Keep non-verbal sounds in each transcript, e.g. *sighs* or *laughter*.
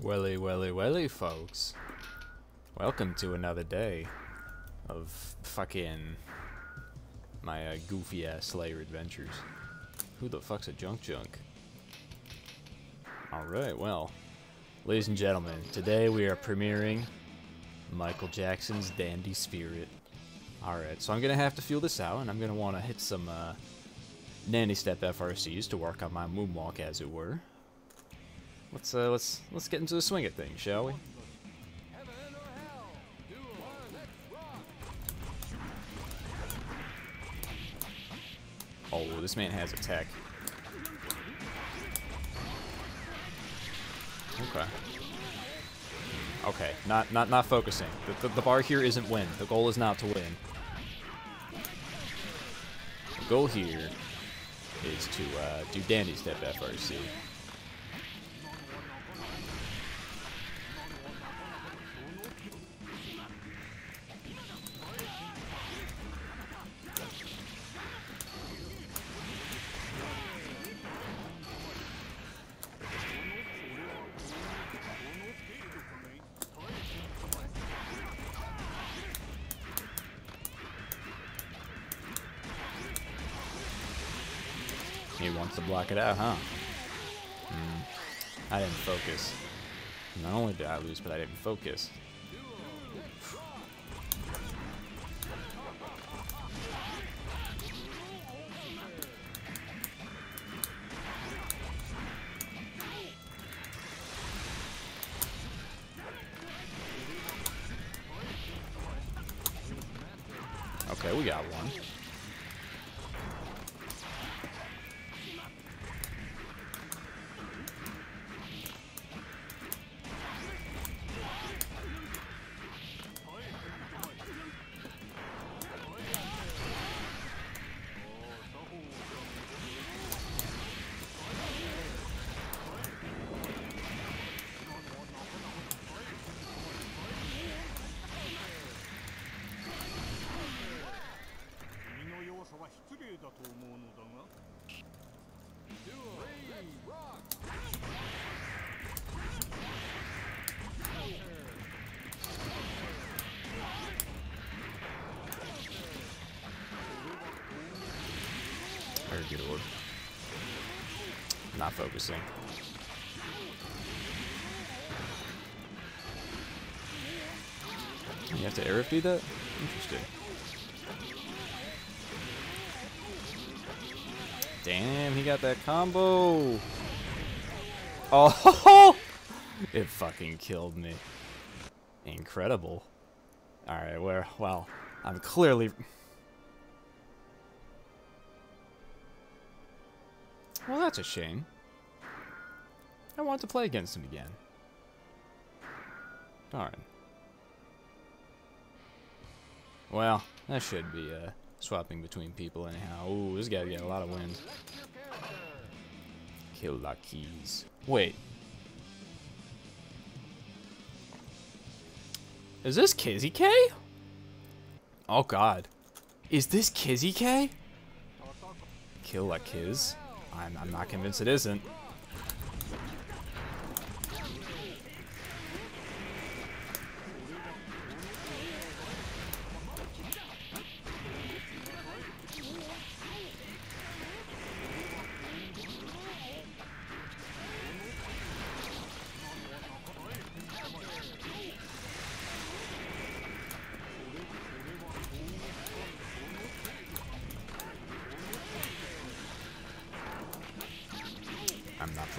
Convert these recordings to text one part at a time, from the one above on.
Welly, welly, welly, folks. Welcome to another day of fucking my uh, goofy ass Slayer adventures. Who the fuck's a junk junk? Alright, well, ladies and gentlemen, today we are premiering Michael Jackson's Dandy Spirit. Alright, so I'm gonna have to feel this out, and I'm gonna want to hit some uh, dandy step FRCs to work on my moonwalk, as it were. Let's uh, let's let's get into the swing of things, shall we? Oh, this man has a tech. Okay. Okay, not not not focusing. The, the, the bar here isn't win. The goal is not to win. The goal here is to uh, do dandy step FRC. To block it out, huh? Hmm. I didn't focus. Not only did I lose, but I didn't focus. Okay, we got one. Not focusing. You have to air feed that? Interesting. Damn, he got that combo. Oh, *laughs* it fucking killed me. Incredible. Alright, where, well, I'm clearly... Well, that's a shame. I want to play against him again. Darn. Well, that should be uh, swapping between people anyhow. Ooh, this guy got a lot of wins. Kill la keys. Wait. Is this Kizziekay? Oh god. Is this Kizziekay? Kill la Kiz? I'm, I'm not convinced it isn't.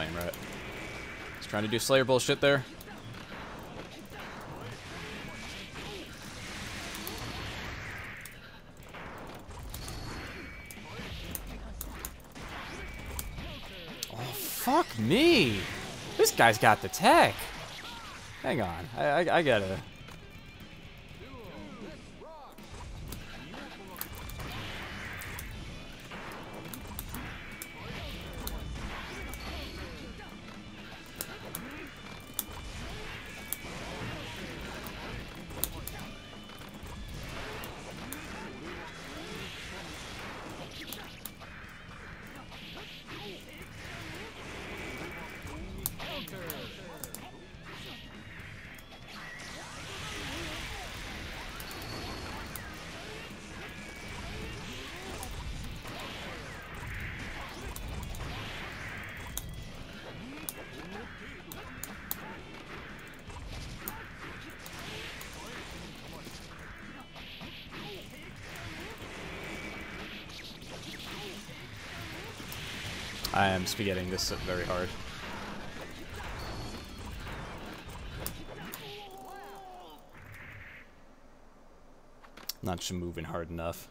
Playing right. He's trying to do Slayer bullshit there. Oh, fuck me. This guy's got the tech. Hang on. I, I, I gotta... I am spaghetting this very hard. Not moving hard enough.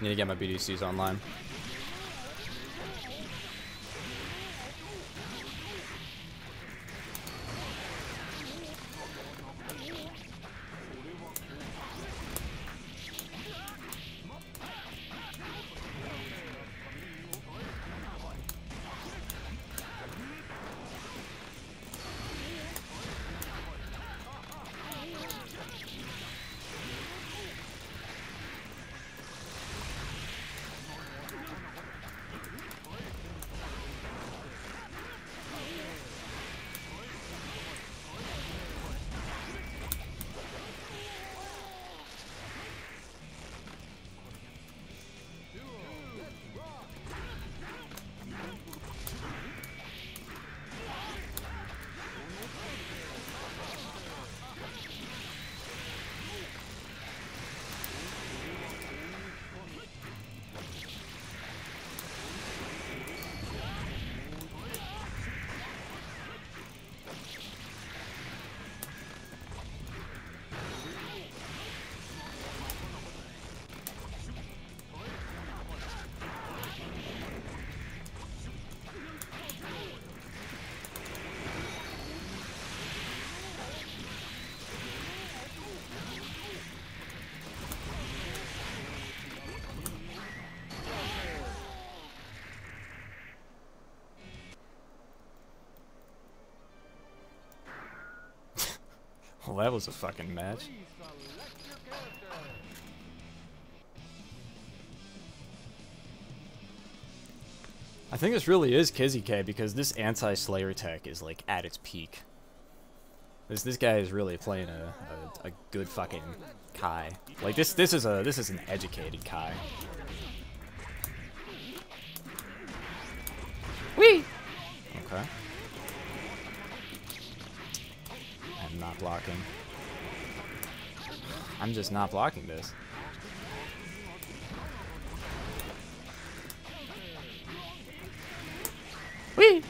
Need to get my BDCs online. That was a fucking match. I think this really is Kizziekay because this anti-Slayer tech is like at its peak. This this guy is really playing a, a, a good fucking Ky. Like this this is a this is an educated Ky. Whee! Okay. Not blocking. I'm just not blocking this. Whee!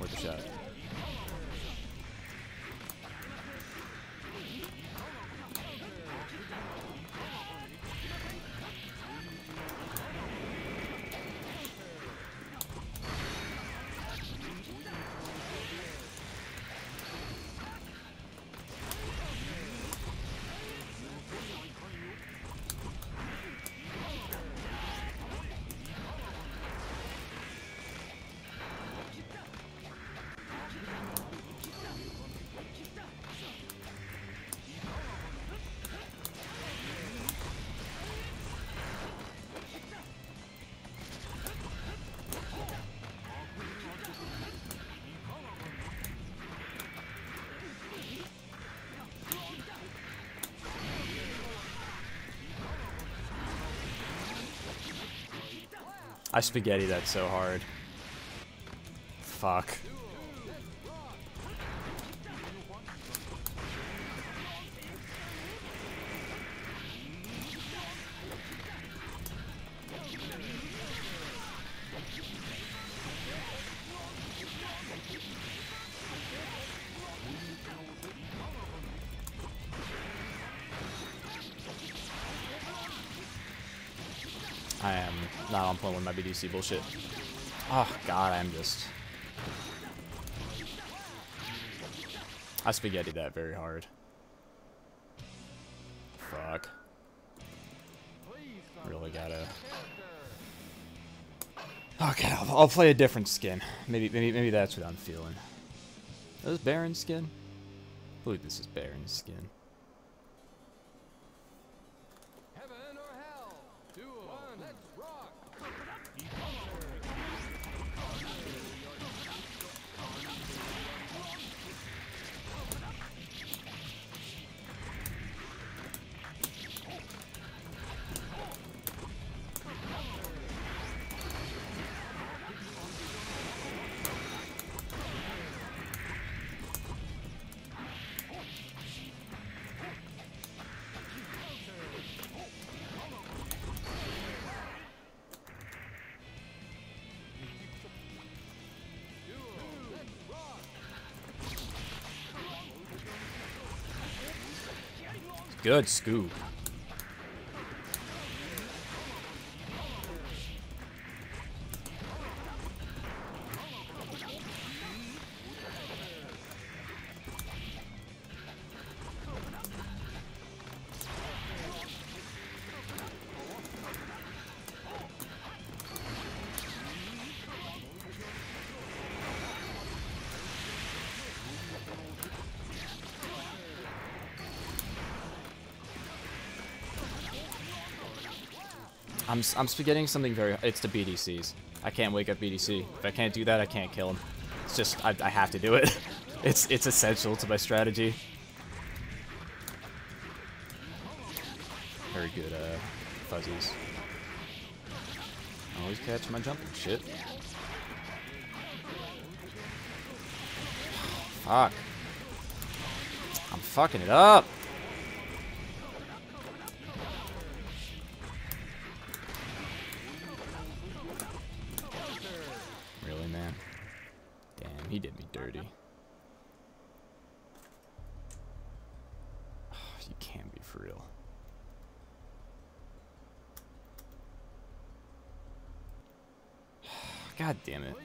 Worth a shot. I spaghetti that so hard. Fuck. Not on point with my BDC bullshit. Oh god, I'm just... I spaghetti that very hard. Fuck. Really gotta... Okay, I'll, I'll play a different skin. Maybe, maybe, maybe that's what I'm feeling. Is this Baron skin? I believe this is Baron skin. Good scoop. I'm, I'm forgetting something very... It's the BDCs. I can't wake up BDC. If I can't do that, I can't kill him. It's just, I, I have to do it. *laughs* it's, it's essential to my strategy. Very good, uh, fuzzies. Always catch my jumping shit. *sighs* Fuck. I'm fucking it up. Really, man? Damn, he did me dirty. you can't be for real. God damn it.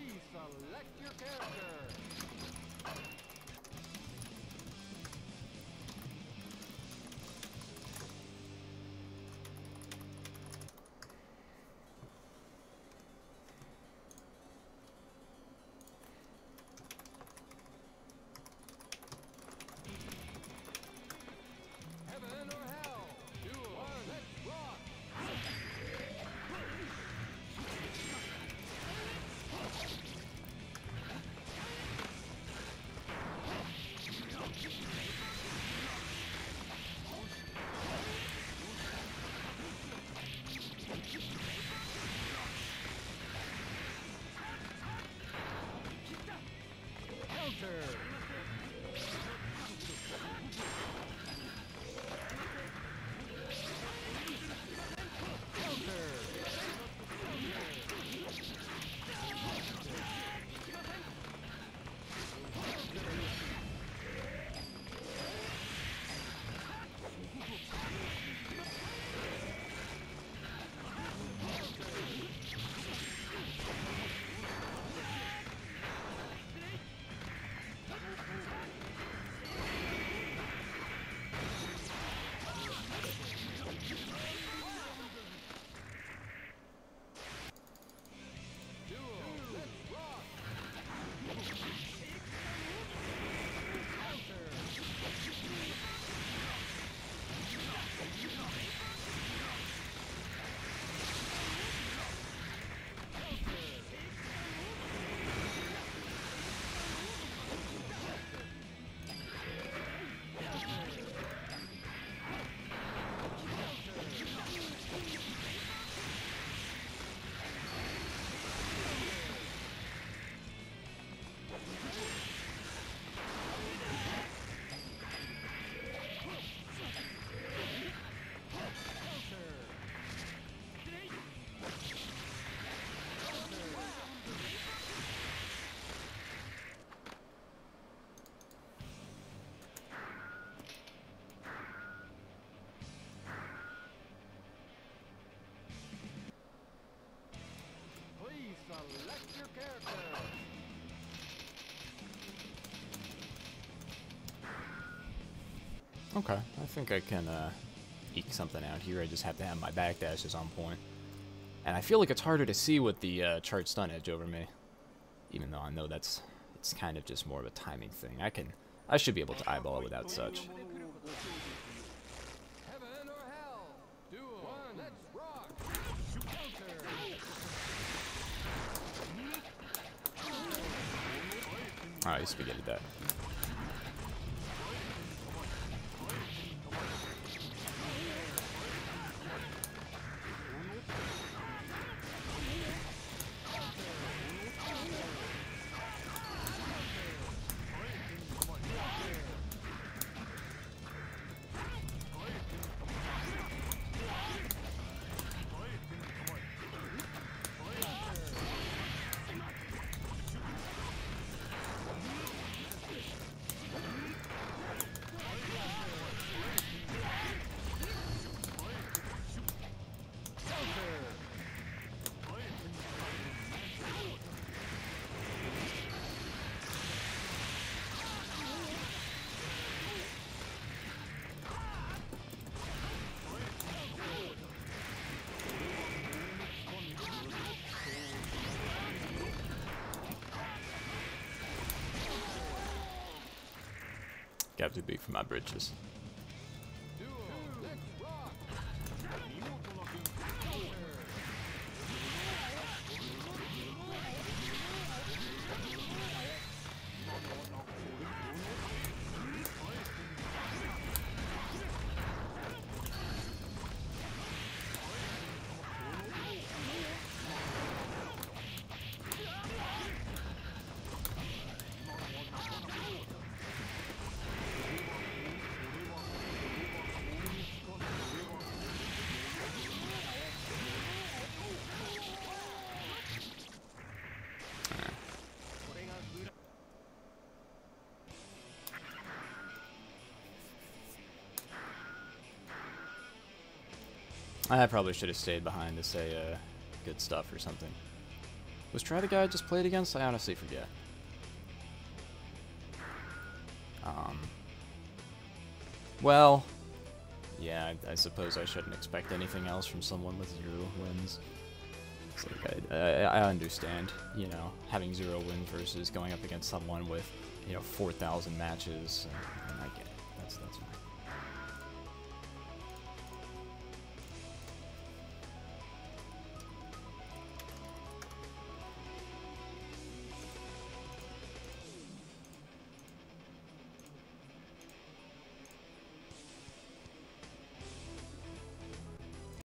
Okay, I think I can uh, eke something out here. I just have to have my back dashes on point. And I feel like it's harder to see with the uh, charged stun edge over me. Even though I know that's it's kind of just more of a timing thing. I can I should be able to eyeball without such. Heaven or hell. Duel. One. Let's rock. Counter. Alright, spaghetti that. Got too big for my britches. I probably should have stayed behind to say uh, good stuff or something. Was Try the guy I just played against? I honestly forget. Um. Well, yeah, I, I suppose I shouldn't expect anything else from someone with zero wins. Like I, I, I understand, you know, having zero wins versus going up against someone with, you know, 4,000 matches.